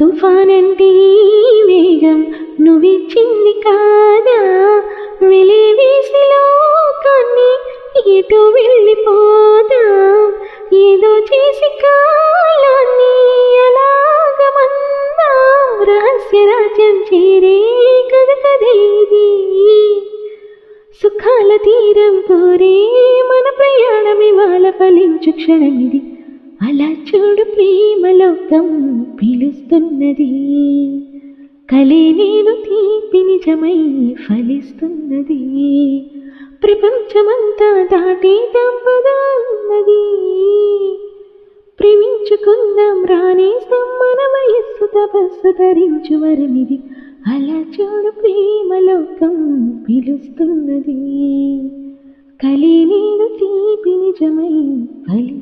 తుఫానంటే వేగం నువ్విచ్చింది కాదా? వెలివేసి లోకాన్ని ఎటు వెళ్ళిపోదా? ఏదో చేసి కాలాన్ని అలాగమన్నా రహస్య రాజ్యం చేరే కథ సుఖాల తీరం కోరే మన ప్రయాణం ఇవాళ ఫలించు క్షణమిది. అలా చూడు ప్రేమలోకం పిలుస్తున్నది. కలే నేను తీపి నిజమై ఫలిస్తున్నది. ప్రపంచమంతా దాటి దంపదన్నది ప్రేమించుకుందాం రానేస్తాం మన వయస్సు తపస్సు ధరించు వరమిది. అలా చూడు ప్రేమలోకం పిలుస్తున్నది. కలి నేను తీపి నిజమై ఫలి